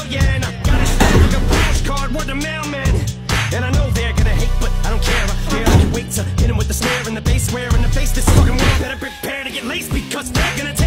Oh, yeah, I got a stack like a postcard, word to mailman. And I know they're gonna hate, but I don't care. I barely can wait to him with the snare and the bass square in the face. This fucking world better prepare to get laced because they're gonna